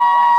What?